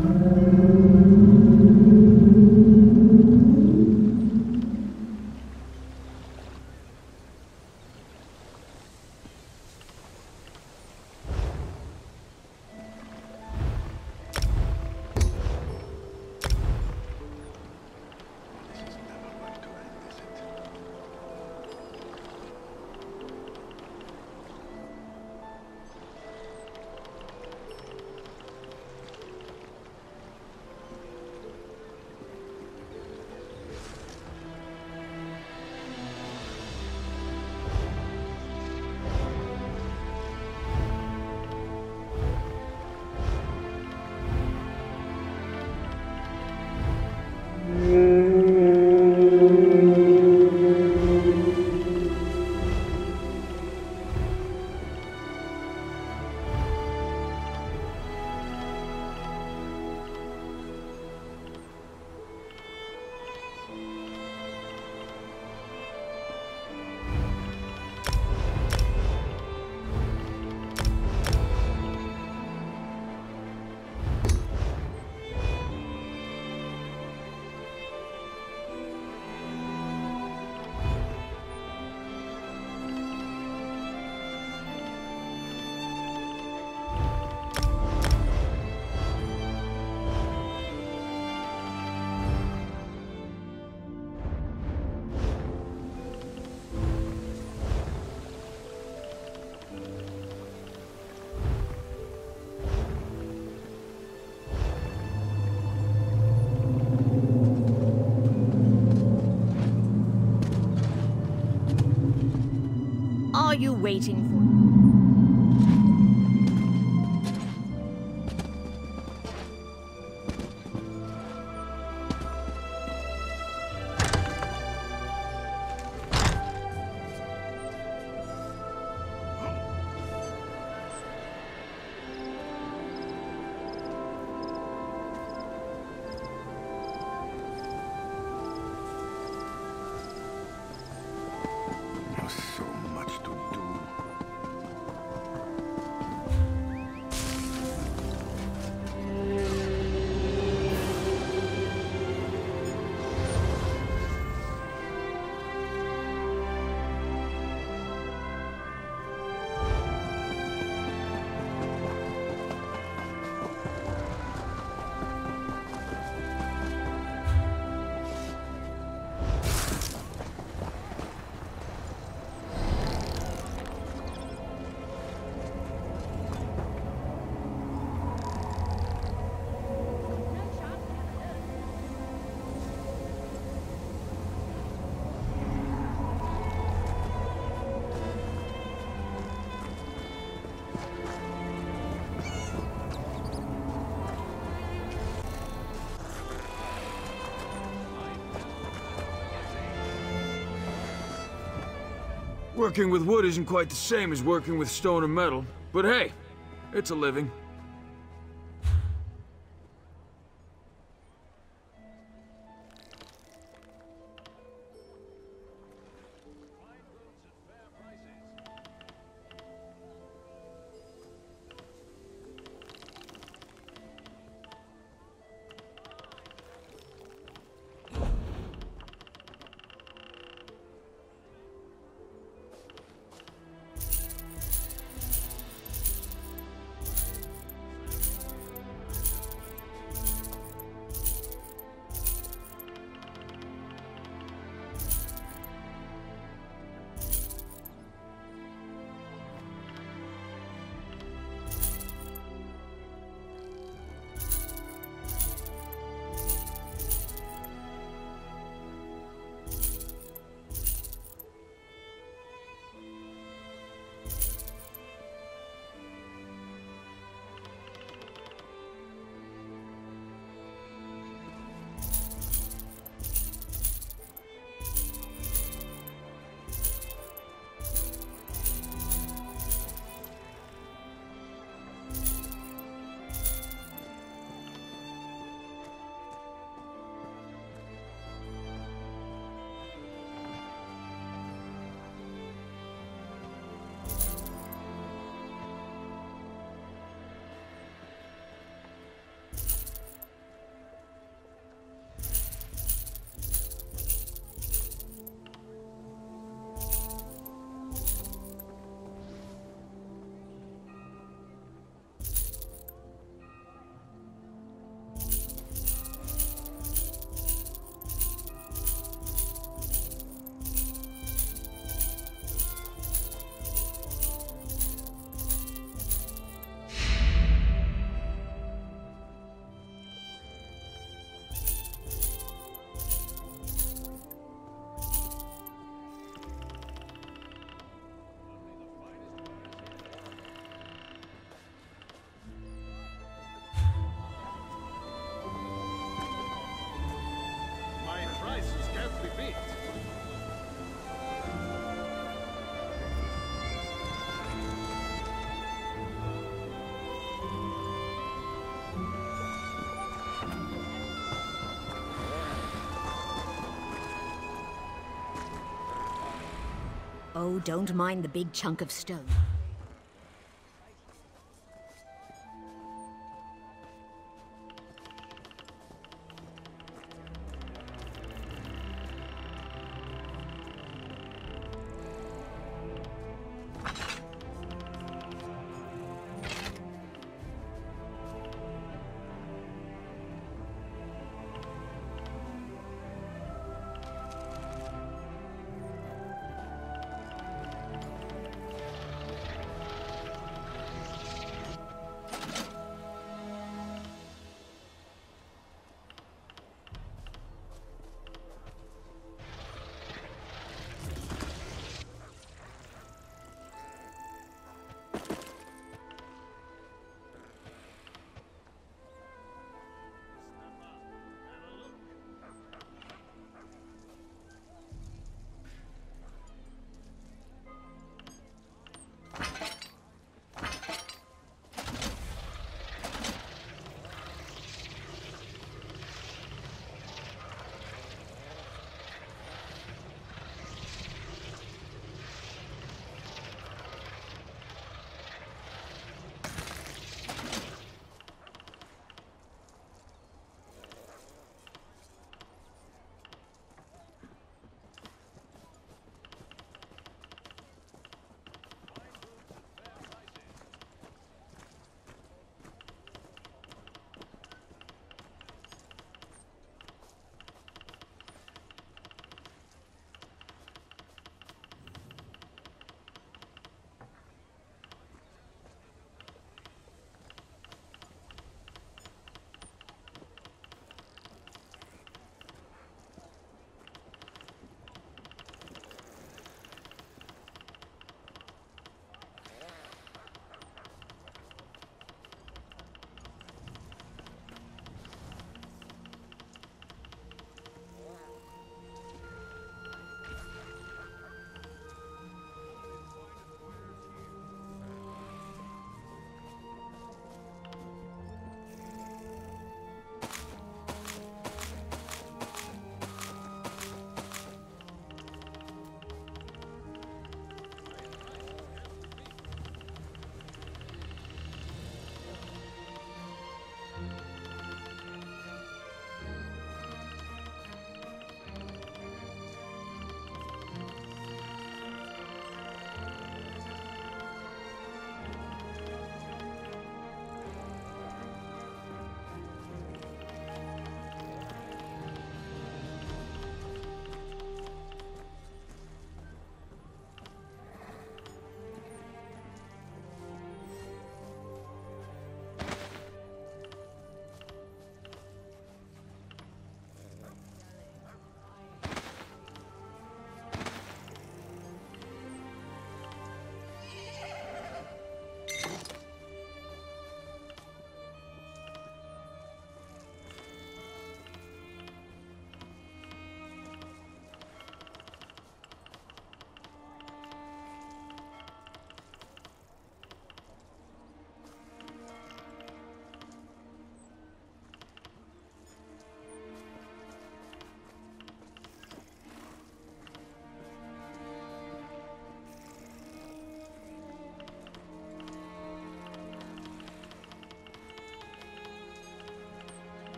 are you waiting for? Working with wood isn't quite the same as working with stone or metal, but hey, it's a living. Oh, don't mind the big chunk of stone.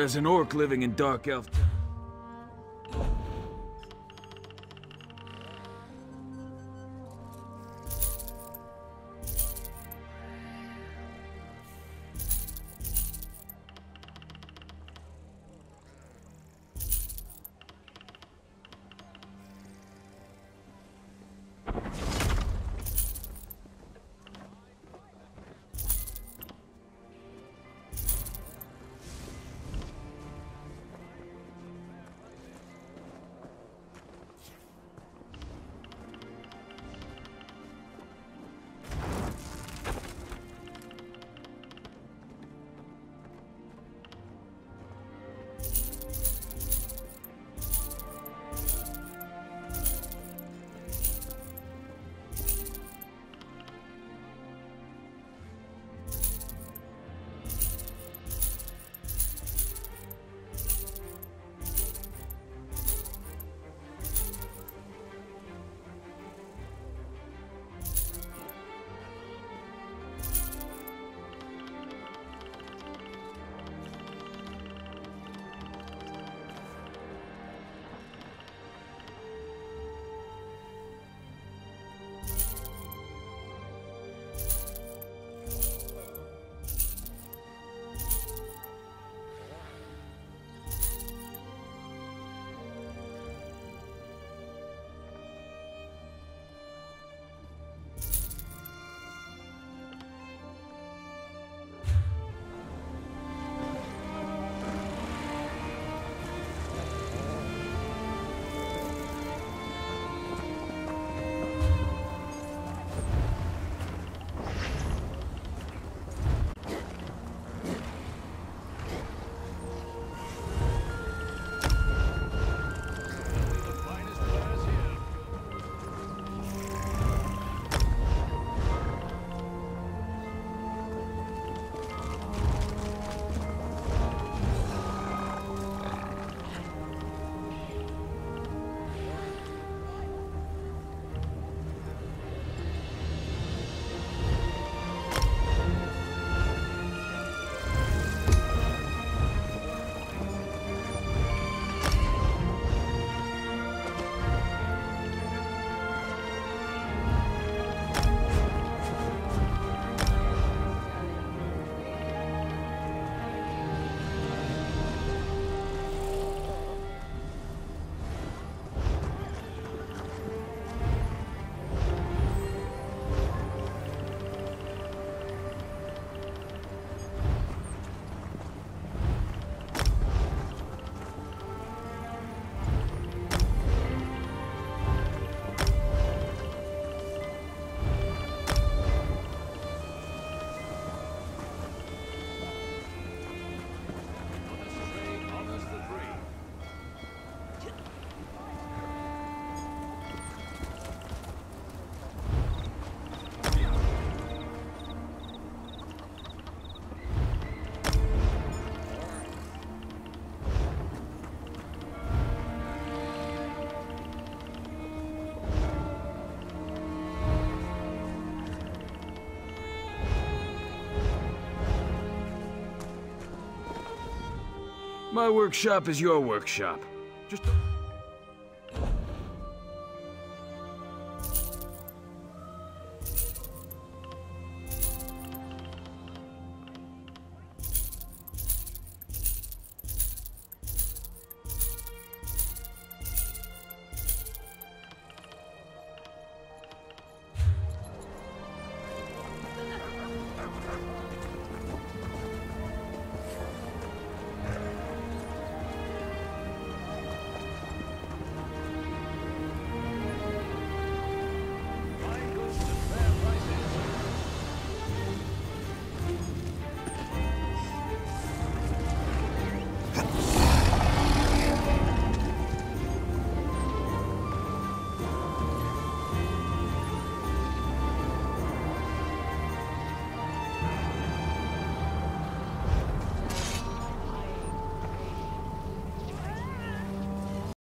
As an orc living in Dark Elf My workshop is your workshop. Just...